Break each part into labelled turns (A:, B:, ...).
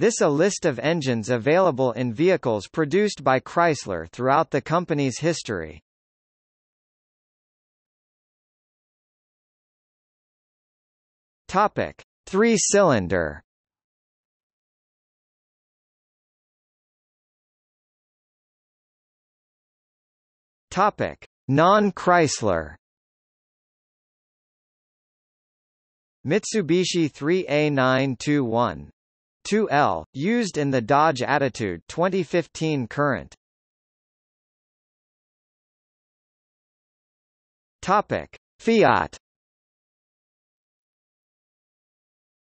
A: This a list of engines available in vehicles produced by Chrysler throughout the company's history. Topic: Three-cylinder. Topic: Non-Chrysler. Mitsubishi 3A921 2L, used in the Dodge Attitude 2015 current. Topic: Fiat.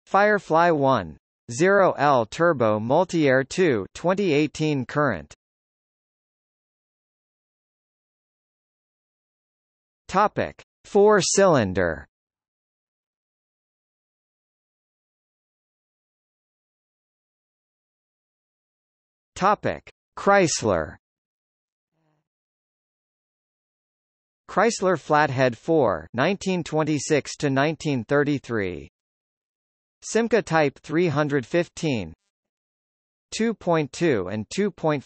A: Firefly 1 0L Turbo Multi-Air 2 2018 current. Topic: Four-cylinder. Topic: Chrysler. Chrysler Flathead 4 1926 to 1933 Simca Type 315 2.2 and 2.5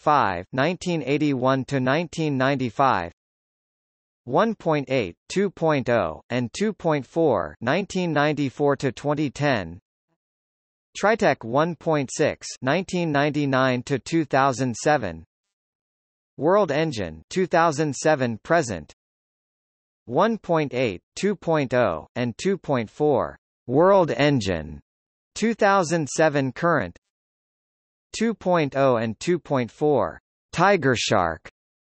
A: 1981 to 1995 1.8, 2.0, and 2.4 1994 to 2010 Tritec 1.6 1999 to 2007 World Engine 2007 present. 1.8, 2.0, and 2.4 World Engine 2007 current. 2.0 and 2.4 Tiger Shark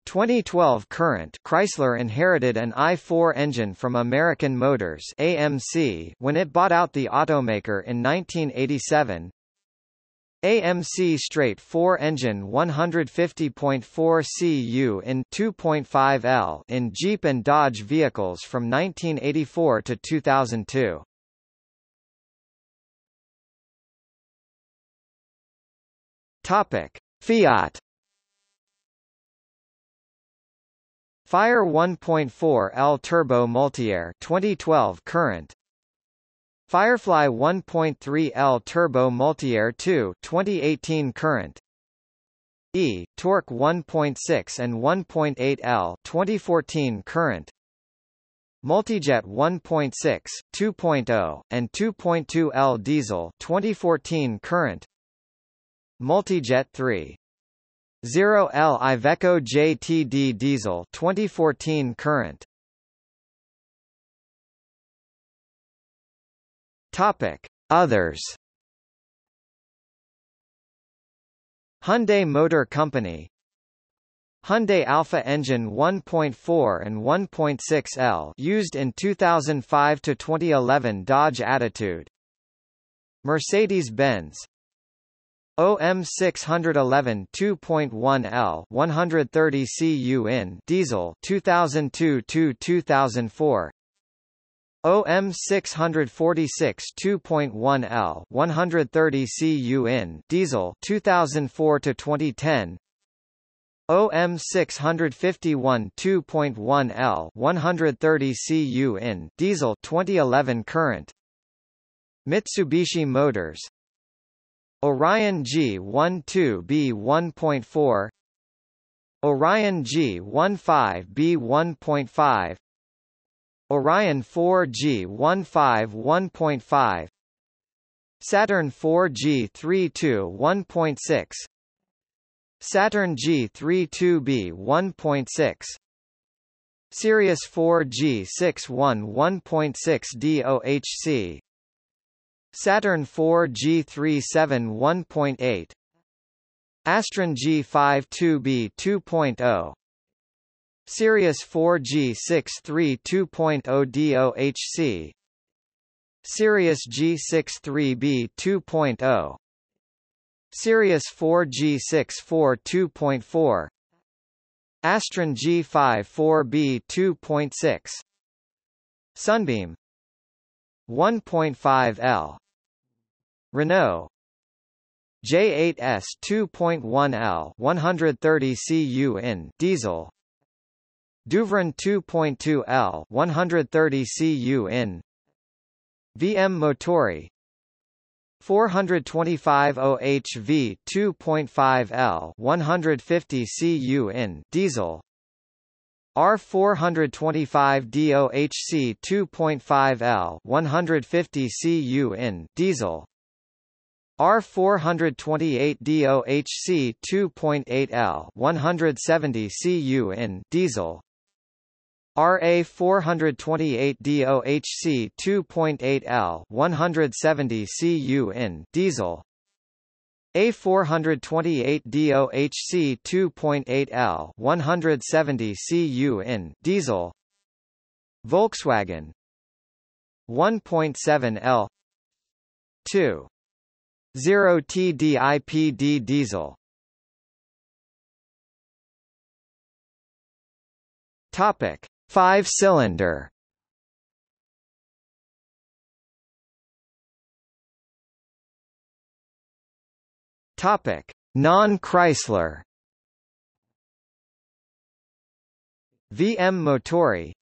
A: 2012 current Chrysler inherited an i4 engine from American Motors AMC when it bought out the automaker in 1987. AMC straight 4 engine 150.4 cu in 2.5L in Jeep and Dodge vehicles from 1984 to 2002. Topic: Fiat Fire 1.4 L Turbo Multiair 2012 current. Firefly 1.3 L Turbo Multiair 2 2018 current. E Torque 1.6 and 1.8 L 2014 current. Multijet 1.6, 2.0, and 2.2 L diesel 2014 current. Multijet 3 0L Iveco JTD diesel 2014 current. Topic. Others. Hyundai Motor Company. Hyundai Alpha Engine 1.4 and 1.6L used in 2005 to 2011 Dodge Attitude. Mercedes-Benz OM 611 2.1L 130 cu in diesel 2002 to 2004 OM 646 2.1L 130 cu in diesel 2004 to 2010 OM 651 2.1L 130 cu in diesel 2011 current. Mitsubishi Motors Orion G12B 1.4 Orion G15B 1.5 Orion 4G 15 1.5 Saturn 4G32 1.6 Saturn G32B 1.6 Sirius 4G61 1.6 DOHC Saturn 4 G37 1.8 Astron G5 2B 2.0 Sirius 4 G63 2.0 DOHC Sirius G63B 2.0 Sirius 4 G64 2.4 Astron G5 4B 2.6 Sunbeam 1.5L Renault. J8S 2.1L 130 cu in diesel. Douvrin 2.2L 130 cu in VM Motori. 425 OHV 2.5 L 150 cu in diesel R425 DOHC 2.5 L 150 cu in diesel. R428 DOHC 2.8 L 170 cu in diesel. RA 428 DOHC 2.8 L 170 cu in diesel A 428 DOHC 2.8 L 170 cu in diesel. Volkswagen. 1.7 L 2 0 TDIPD diesel. Topic 5 cylinder Topic. Non-Chrysler VM Motori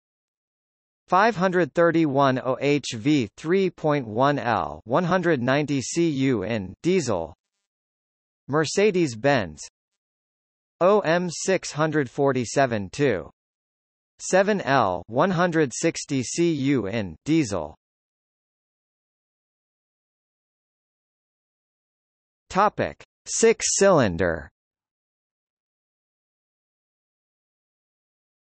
A: 531 OHV 3.1 L 190 cu in diesel Mercedes-Benz OM 647 2 7L 160 cu in diesel Topic 6 cylinder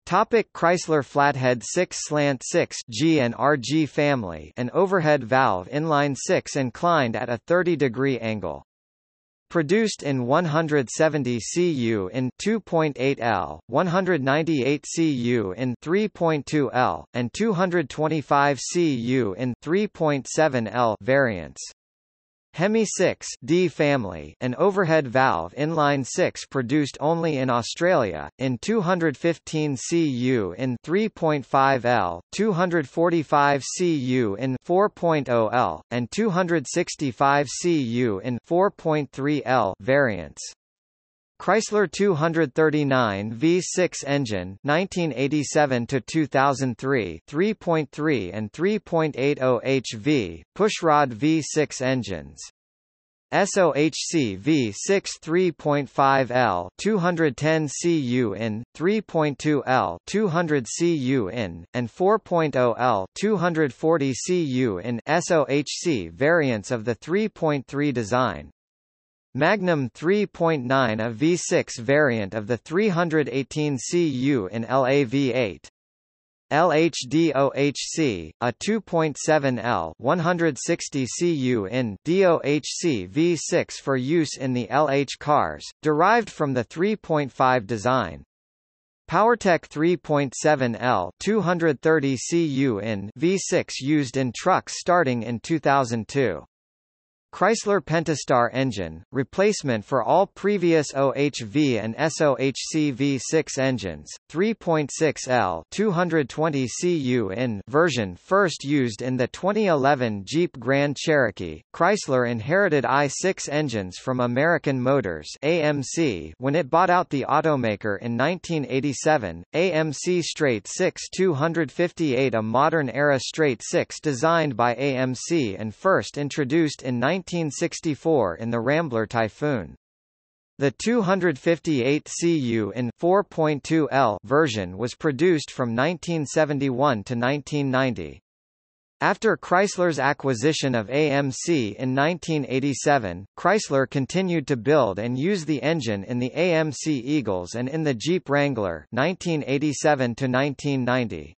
A: Topic Chrysler Flathead 6 Slant 6 G and RG family an overhead valve inline 6 inclined at a 30 degree angle. Produced in 170 cu in 2.8 L, 198 cu in 3.2 L, and 225 cu in 3.7 L variants. Hemi 6 D family, an overhead valve inline 6 produced only in Australia, in 215 cu in 3.5 L, 245 cu in 4.0 L, and 265 cu in 4.3 L variants. Chrysler 239 V6 engine 1987 to 2003 3.3 and 3.80 HV pushrod V6 engines. SOHC V6 3.5 L 210 cu in 3.2 L 200 cu in and 4.0 L 240 cu in SOHC variants of the 3.3 design Magnum 3.9 a V6 variant of the 318 cu in LAV8. LHDOHC, a 2.7L 160 cu in DOHC V6 for use in the LH cars, derived from the 3.5 design. PowerTech 3.7L 230 cu in V6 used in trucks starting in 2002. Chrysler Pentastar engine, replacement for all previous OHV and SOHC V6 engines, 3.6L 220 cu in version first used in the 2011 Jeep Grand Cherokee. Chrysler inherited i6 engines from American Motors AMC when it bought out the automaker in 1987. AMC Straight 6 258 a modern era Straight 6 designed by AMC and first introduced in 19 1964 in the Rambler Typhoon. The 258 cu in 4.2 L version was produced from 1971 to 1990. After Chrysler's acquisition of AMC in 1987, Chrysler continued to build and use the engine in the AMC Eagles and in the Jeep Wrangler 1987 to 1990.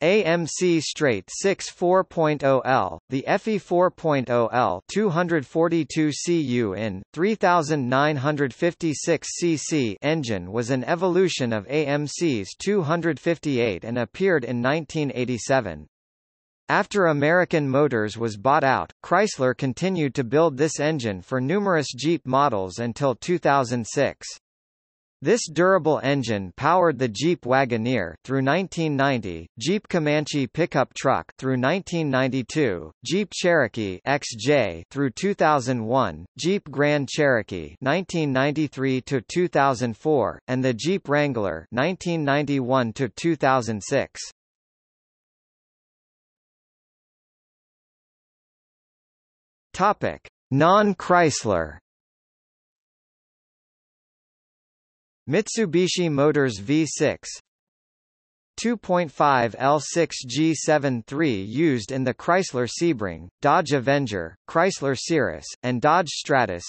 A: AMC Straight 6 4.0L, the FE 4.0L 242 cu in 3956 cc engine was an evolution of AMC's 258 and appeared in 1987. After American Motors was bought out, Chrysler continued to build this engine for numerous Jeep models until 2006. This durable engine powered the Jeep Wagoneer through 1990, Jeep Comanche pickup truck through 1992, Jeep Cherokee XJ through 2001, Jeep Grand Cherokee 1993 to 2004, and the Jeep Wrangler 1991 to 2006. Topic: Non-Chrysler Mitsubishi Motors V6 2.5 L6 G73 used in the Chrysler Sebring, Dodge Avenger, Chrysler Cirrus, and Dodge Stratus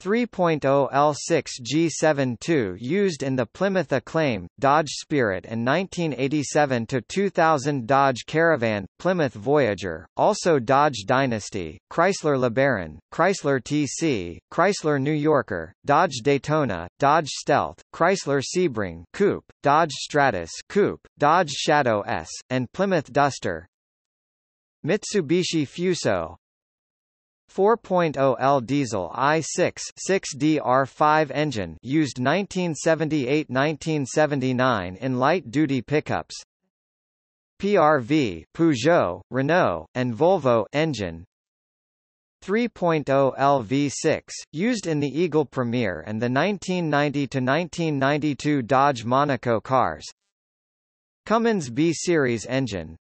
A: 3.0 L6 G72 used in the Plymouth Acclaim, Dodge Spirit and 1987-2000 Dodge Caravan, Plymouth Voyager, also Dodge Dynasty, Chrysler LeBaron, Chrysler TC, Chrysler New Yorker, Dodge Daytona, Dodge Stealth, Chrysler Sebring Coupe, Dodge Stratus Coupe, Dodge Shadow S, and Plymouth Duster. Mitsubishi Fuso 4.0L diesel i6 6DR5 engine used 1978-1979 in light-duty pickups. PRV Peugeot, Renault, and Volvo engine. 3.0 LV6, used in the Eagle Premier and the 1990-1992 Dodge Monaco cars. Cummins B-Series engine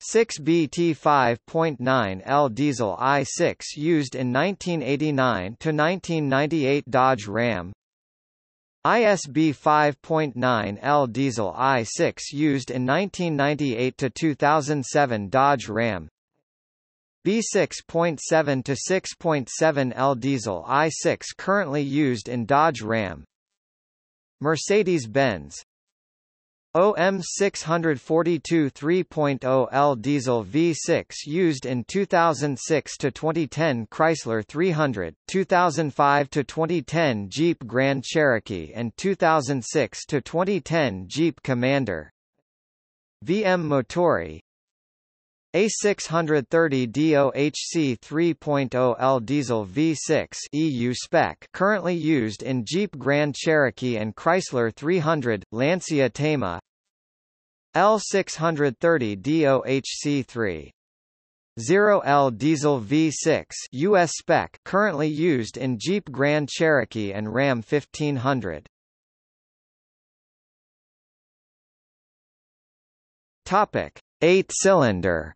A: 6BT 5.9 L diesel i6 used in 1989–1998 Dodge Ram. ISB 5.9 L diesel i6 used in 1998–2007 Dodge Ram. B6.7 to 6.7 L diesel i6 currently used in Dodge Ram. Mercedes-Benz OM 642 3.0 L diesel V6 used in 2006 to 2010 Chrysler 300, 2005 to 2010 Jeep Grand Cherokee and 2006 to 2010 Jeep Commander. VM Motori a630 DOHC 3.0 L diesel V6 EU spec currently used in Jeep Grand Cherokee and Chrysler 300, Lancia Thema L630 DOHC 3 0L diesel V6 US spec currently used in Jeep Grand Cherokee and Ram 1500. Topic: 8-cylinder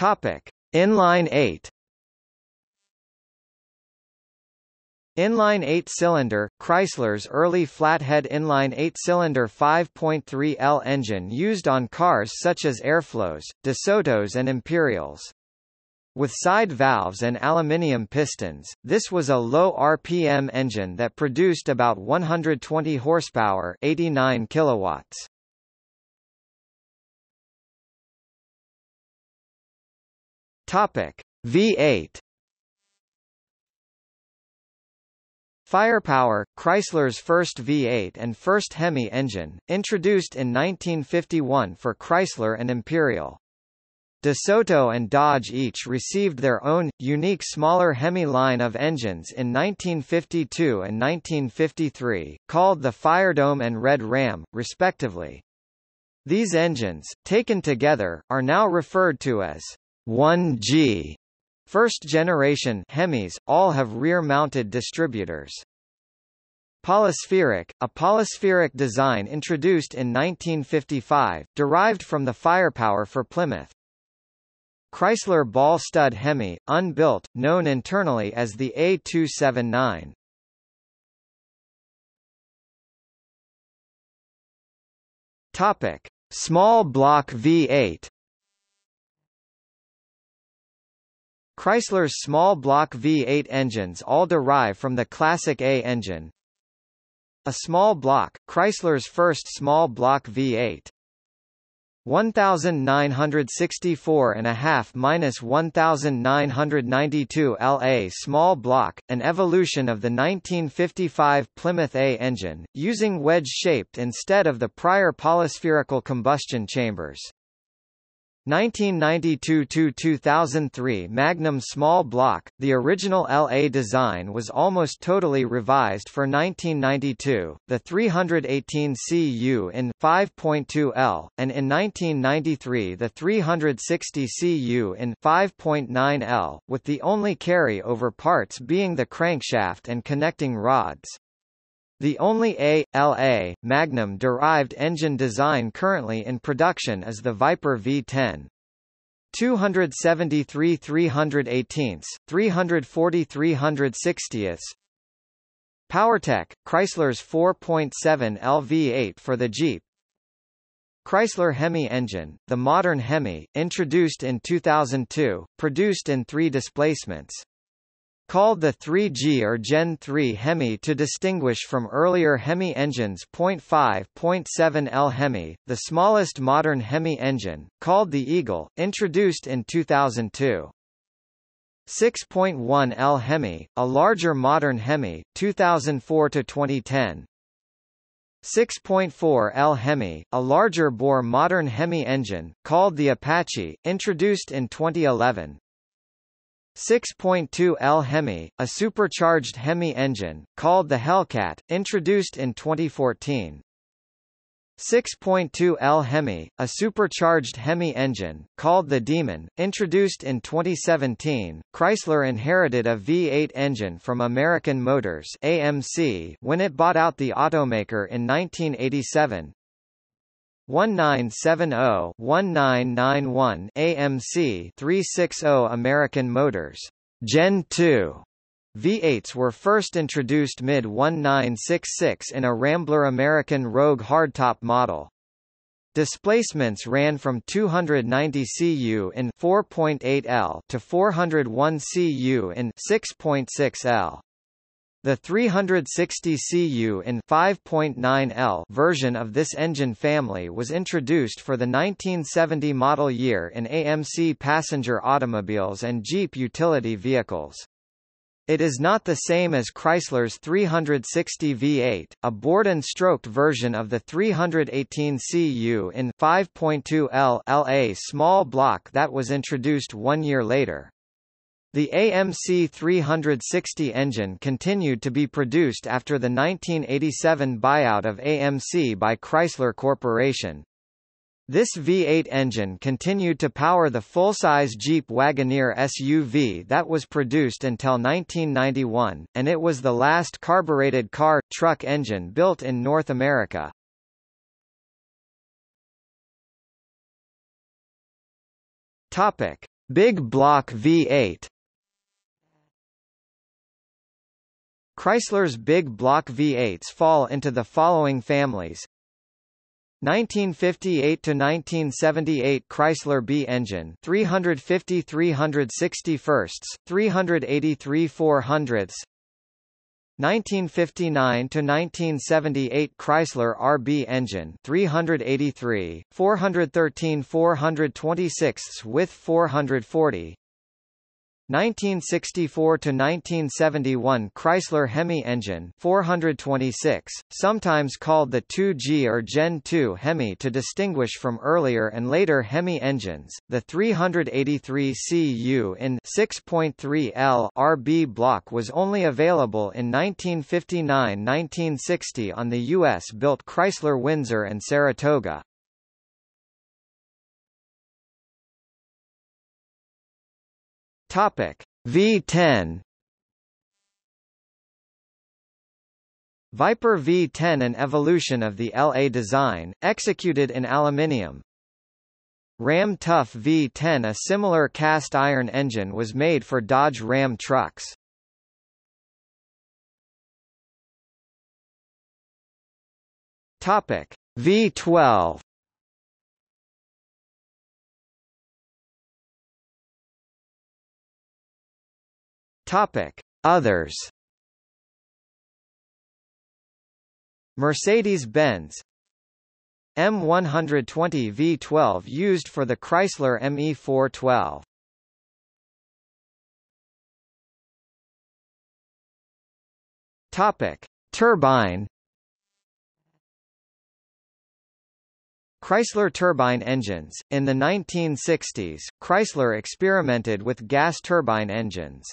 A: Topic: Inline 8. Inline 8-cylinder, Chrysler's early flathead inline 8-cylinder 5.3L engine used on cars such as Airflows, DeSotos and Imperials. With side valves and aluminium pistons, this was a low RPM engine that produced about 120 horsepower 89 kilowatts. Topic: V8 Firepower, Chrysler's first V8 and first Hemi engine, introduced in 1951 for Chrysler and Imperial. DeSoto and Dodge each received their own, unique smaller Hemi line of engines in 1952 and 1953, called the Firedome and Red Ram, respectively. These engines, taken together, are now referred to as 1G First-generation Hemis, all have rear-mounted distributors. Polyspheric, a polyspheric design introduced in 1955, derived from the firepower for Plymouth. Chrysler ball stud Hemi, unbuilt, known internally as the A279. Topic: Small block V8 Chrysler's small block V8 engines all derive from the Classic A engine. A small block, Chrysler's first small block V8. 1964 and a half minus 1992 LA small block, an evolution of the 1955 Plymouth A engine, using wedge-shaped instead of the prior polyspherical combustion chambers. 1992–2003 Magnum small block, the original LA design was almost totally revised for 1992, the 318 CU in 5.2L, and in 1993 the 360 CU in 5.9L, with the only carry-over parts being the crankshaft and connecting rods. The only A.L.A. Magnum-derived engine design currently in production is the Viper V10. 273 318 340 360 PowerTech, Chrysler's 4.7 LV8 for the Jeep Chrysler Hemi engine, the modern Hemi, introduced in 2002, produced in three displacements. Called the 3G or Gen 3 Hemi to distinguish from earlier Hemi engines. 0.5 0.7 L Hemi, the smallest modern Hemi engine, called the Eagle, introduced in 2002. 6.1 L Hemi, a larger modern Hemi, 2004 to 2010. 6.4 L Hemi, a larger bore modern Hemi engine, called the Apache, introduced in 2011. 6.2 L Hemi, a supercharged Hemi engine, called the Hellcat, introduced in 2014. 6.2 L Hemi, a supercharged Hemi engine, called the Demon, introduced in 2017. Chrysler inherited a V8 engine from American Motors AMC when it bought out the automaker in 1987. 1970-1991 AMC 360 American Motors Gen 2 V8s were first introduced mid-1966 in a Rambler American Rogue hardtop model. Displacements ran from 290 cu in 4.8 L to 401 cu in 6.6 L. The 360 cu in 5.9 L version of this engine family was introduced for the 1970 model year in AMC passenger automobiles and Jeep utility vehicles. It is not the same as Chrysler's 360 V8, a bored and stroked version of the 318 cu in 5.2 L LA small block that was introduced one year later. The AMC 360 engine continued to be produced after the 1987 buyout of AMC by Chrysler Corporation. This V8 engine continued to power the full-size Jeep Wagoneer SUV that was produced until 1991, and it was the last carbureted car, truck engine built in North America. Topic. Big Block V8 Chrysler's big block V8s fall into the following families. 1958 to 1978 Chrysler B engine 350 360 firsts 383 400s 1959 to 1978 Chrysler RB engine 383 413 426 with 440 1964 to 1971 Chrysler Hemi engine 426, sometimes called the 2G or Gen 2 Hemi to distinguish from earlier and later Hemi engines. The 383 CU in 6.3 L RB block was only available in 1959-1960 on the US-built Chrysler Windsor and Saratoga. Topic V10 Viper V10 an evolution of the LA design, executed in aluminium. Ram Tough V10 a similar cast iron engine was made for Dodge Ram trucks. Topic V12 Topic: Others. Mercedes-Benz M120 V12 used for the Chrysler ME412. Topic: Turbine Chrysler turbine engines. In the 1960s, Chrysler experimented with gas turbine engines.